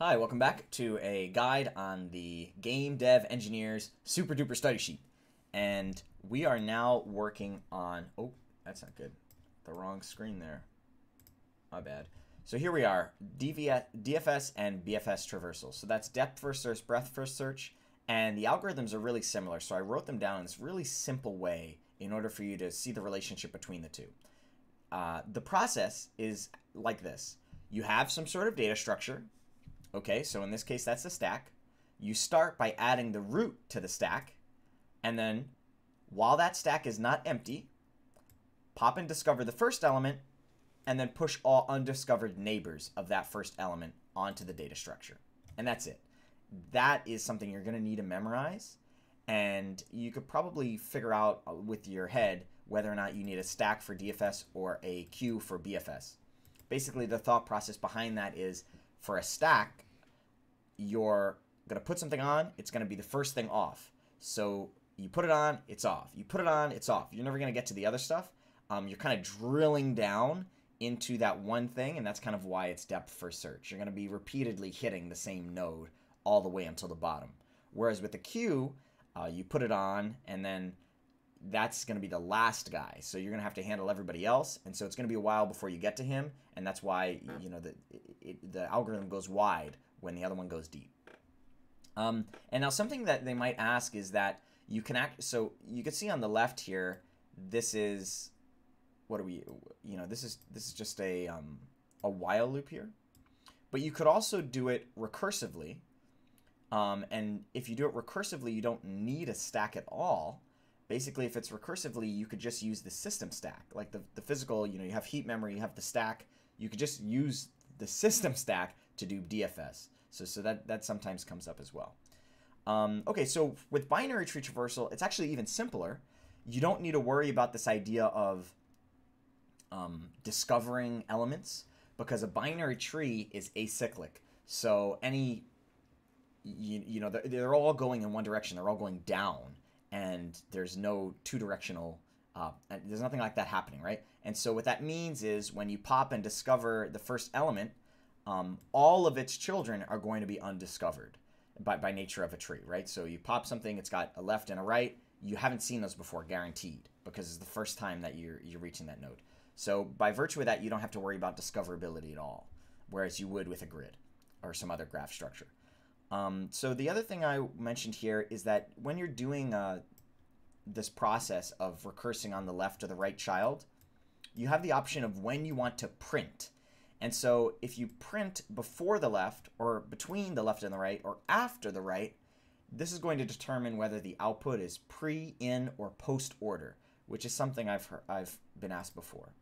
Hi, welcome back to a guide on the Game Dev Engineers Super Duper Study Sheet. And we are now working on, oh, that's not good. The wrong screen there. My bad. So here we are, DFS and BFS traversal. So that's depth first search, breadth first search, and the algorithms are really similar. So I wrote them down in this really simple way in order for you to see the relationship between the two. Uh, the process is like this. You have some sort of data structure, Okay, so in this case, that's the stack. You start by adding the root to the stack, and then while that stack is not empty, pop and discover the first element, and then push all undiscovered neighbors of that first element onto the data structure. And that's it. That is something you're going to need to memorize, and you could probably figure out uh, with your head whether or not you need a stack for DFS or a queue for BFS. Basically, the thought process behind that is for a stack, you're going to put something on, it's going to be the first thing off. So you put it on, it's off. You put it on, it's off. You're never going to get to the other stuff. Um, you're kind of drilling down into that one thing, and that's kind of why it's depth first search. You're going to be repeatedly hitting the same node all the way until the bottom. Whereas with the queue, uh, you put it on, and then that's going to be the last guy. So you're going to have to handle everybody else, and so it's going to be a while before you get to him, and that's why you know the it, the algorithm goes wide when the other one goes deep. Um, and now something that they might ask is that you can act. So you can see on the left here, this is what are we? You know, this is this is just a um, a while loop here, but you could also do it recursively. Um, and if you do it recursively, you don't need a stack at all. Basically, if it's recursively, you could just use the system stack, like the, the physical, you know, you have heap memory, you have the stack. You could just use the system stack to do DFS. So, so that, that sometimes comes up as well. Um, okay, so with binary tree traversal, it's actually even simpler. You don't need to worry about this idea of um, discovering elements because a binary tree is acyclic. So any, you, you know, they're, they're all going in one direction. They're all going down, and there's no two-directional. Uh, there's nothing like that happening, right? And so what that means is when you pop and discover the first element, um, all of its children are going to be undiscovered by, by nature of a tree, right? So you pop something, it's got a left and a right. You haven't seen those before, guaranteed, because it's the first time that you're, you're reaching that node. So by virtue of that, you don't have to worry about discoverability at all, whereas you would with a grid or some other graph structure. Um, so the other thing I mentioned here is that when you're doing uh, this process of recursing on the left or the right child, you have the option of when you want to print and so if you print before the left or between the left and the right or after the right, this is going to determine whether the output is pre, in, or post order, which is something I've, heard, I've been asked before.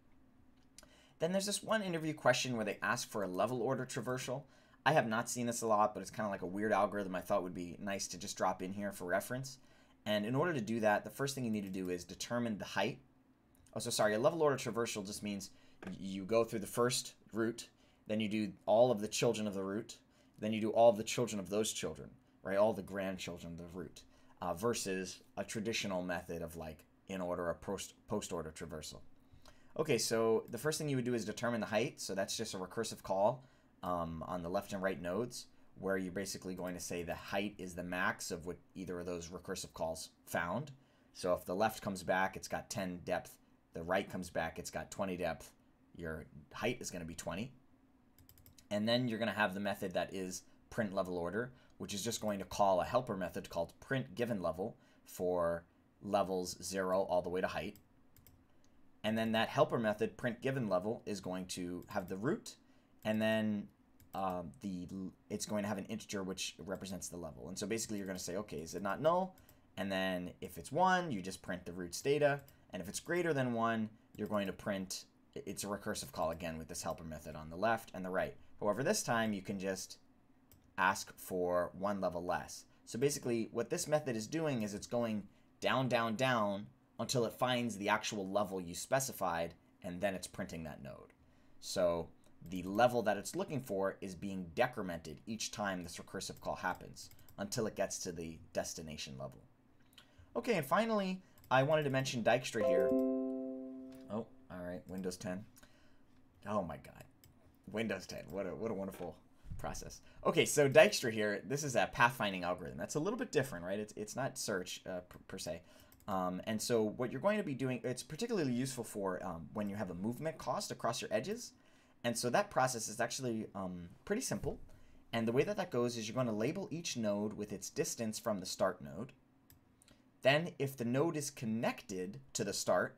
Then there's this one interview question where they ask for a level order traversal. I have not seen this a lot, but it's kind of like a weird algorithm I thought would be nice to just drop in here for reference. And in order to do that, the first thing you need to do is determine the height. Oh, so sorry, a level order traversal just means you go through the first root, then you do all of the children of the root, then you do all of the children of those children, right? All the grandchildren of the root, uh, versus a traditional method of like in order or post post order traversal. Okay, so the first thing you would do is determine the height. So that's just a recursive call um, on the left and right nodes, where you're basically going to say the height is the max of what either of those recursive calls found. So if the left comes back, it's got 10 depth. The right comes back, it's got 20 depth your height is going to be 20. And then you're going to have the method that is print level order, which is just going to call a helper method called print given level for levels 0 all the way to height. And then that helper method, print given level, is going to have the root, and then uh, the it's going to have an integer which represents the level. And so basically you're going to say, okay, is it not null? And then if it's 1, you just print the root's data. And if it's greater than 1, you're going to print it's a recursive call again with this helper method on the left and the right. However, this time you can just ask for one level less. So basically what this method is doing is it's going down, down, down until it finds the actual level you specified and then it's printing that node. So the level that it's looking for is being decremented each time this recursive call happens until it gets to the destination level. Okay, and finally, I wanted to mention Dijkstra here Oh, all right, Windows 10. Oh my God, Windows 10. What a what a wonderful process. Okay, so Dijkstra here, this is a pathfinding algorithm. That's a little bit different, right? It's, it's not search uh, per, per, se. Um, and so what you're going to be doing, it's particularly useful for um, when you have a movement cost across your edges. And so that process is actually um, pretty simple. And the way that that goes is you're going to label each node with its distance from the start node. Then if the node is connected to the start,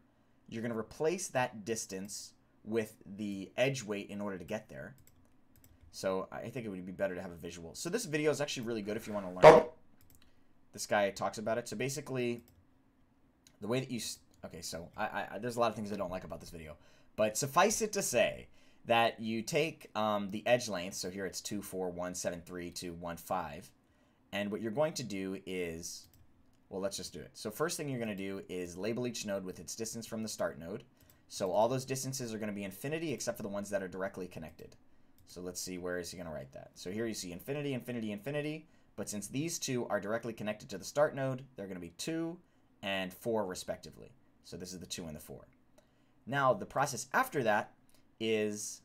you're going to replace that distance with the edge weight in order to get there. So I think it would be better to have a visual. So this video is actually really good if you want to learn. This guy talks about it. So basically, the way that you... Okay, so I, I, there's a lot of things I don't like about this video. But suffice it to say that you take um, the edge length, so here it's 2, 4, 1, 7, 3, 2, 1, 5, and what you're going to do is, well, let's just do it. So first thing you're going to do is label each node with its distance from the start node. So all those distances are going to be infinity except for the ones that are directly connected. So let's see, where is he going to write that? So here you see infinity, infinity, infinity, but since these two are directly connected to the start node, they're going to be 2 and 4 respectively. So this is the 2 and the 4. Now, the process after that is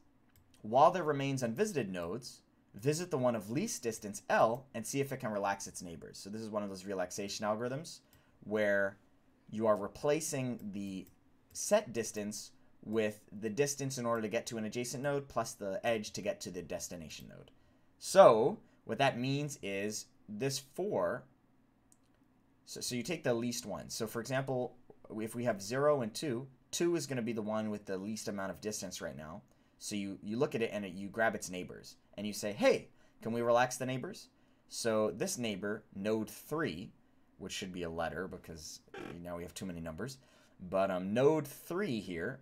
while there remains unvisited nodes, visit the one of least distance L and see if it can relax its neighbors. So this is one of those relaxation algorithms where you are replacing the set distance with the distance in order to get to an adjacent node plus the edge to get to the destination node. So what that means is this 4, so, so you take the least one. So for example, if we have 0 and 2, 2 is going to be the one with the least amount of distance right now. So you, you look at it and it, you grab its neighbors and you say, hey, can we relax the neighbors? So this neighbor, node 3, which should be a letter because now we have too many numbers, but um, node 3 here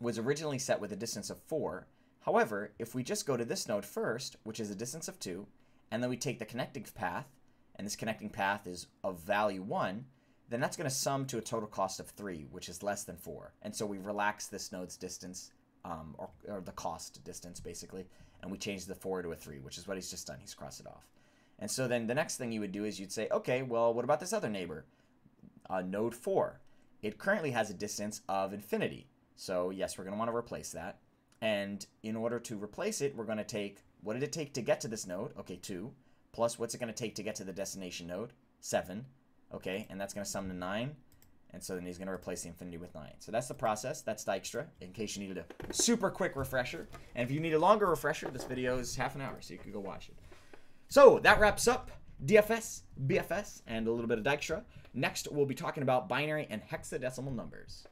was originally set with a distance of 4. However, if we just go to this node first, which is a distance of 2, and then we take the connecting path, and this connecting path is of value 1, then that's going to sum to a total cost of 3, which is less than 4. And so we relax this node's distance, um, or, or, the cost distance, basically, and we change the 4 to a 3, which is what he's just done. He's crossed it off. And so then the next thing you would do is you'd say, okay, well, what about this other neighbor? Uh, node 4. It currently has a distance of infinity. So yes, we're going to want to replace that. And in order to replace it, we're going to take, what did it take to get to this node? Okay, 2. Plus, what's it going to take to get to the destination node? 7. Okay, and that's going to sum to 9. And so then he's going to replace the infinity with 9. So that's the process. That's Dijkstra, in case you needed a super quick refresher. And if you need a longer refresher, this video is half an hour, so you could go watch it. So that wraps up DFS, BFS, and a little bit of Dijkstra. Next, we'll be talking about binary and hexadecimal numbers.